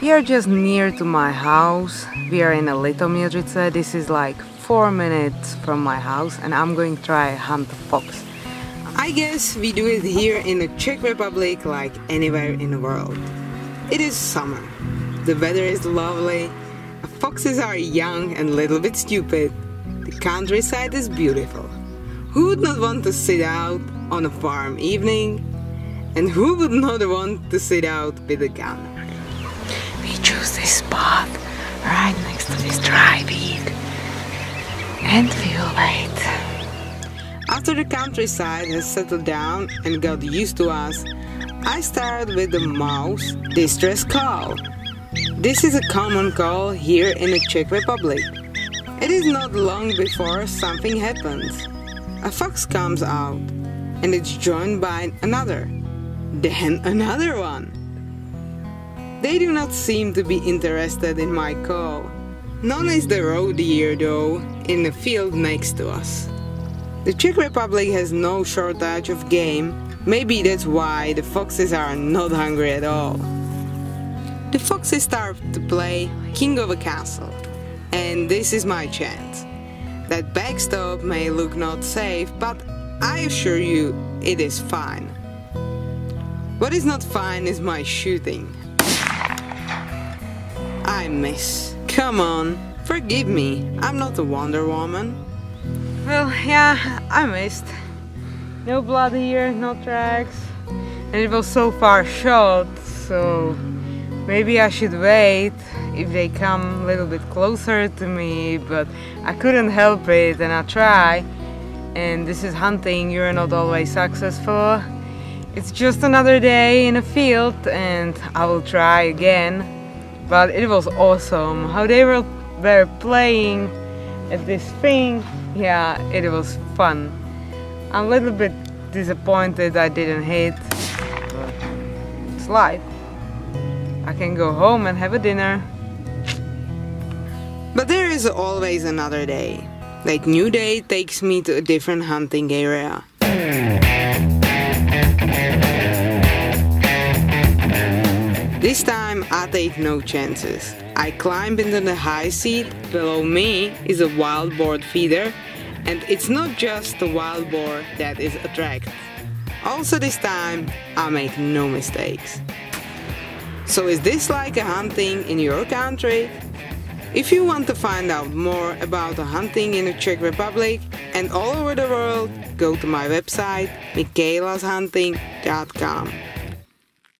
We are just near to my house. We are in a Little Litoměřice. This is like four minutes from my house and I'm going to try hunt fox. I guess we do it here in the Czech Republic like anywhere in the world. It is summer. The weather is lovely. Foxes are young and a little bit stupid. The countryside is beautiful. Who would not want to sit out on a farm evening? And who would not want to sit out with a gun? We choose this spot right next to this dry pit. And will wait. After the countryside has settled down and got used to us, I start with the mouse distress call. This is a common call here in the Czech Republic. It is not long before something happens. A fox comes out and it's joined by another, then another one. They do not seem to be interested in my call. None is the roe deer though in the field next to us. The Czech Republic has no shortage of game, maybe that's why the foxes are not hungry at all. The foxes start to play King of a Castle, and this is my chance. That backstop may look not safe, but I assure you it is fine. What is not fine is my shooting. I miss. Come on, forgive me, I'm not a Wonder Woman. Well, yeah, I missed. No blood here, no tracks. And it was so far shot, so maybe I should wait if they come a little bit closer to me, but I couldn't help it and I try. And this is hunting, you're not always successful. It's just another day in a field and I will try again. But it was awesome how they were, were playing at this thing. Yeah, it was fun. I'm a little bit disappointed I didn't hit, but it's life. I can go home and have a dinner. But there is always another day. That new day takes me to a different hunting area. This time I take no chances. I climb into the high seat. Below me is a wild boar feeder, and it's not just the wild boar that is attracted. Also, this time I make no mistakes. So, is this like a hunting in your country? If you want to find out more about the hunting in the Czech Republic and all over the world, go to my website michaelkashunting.com.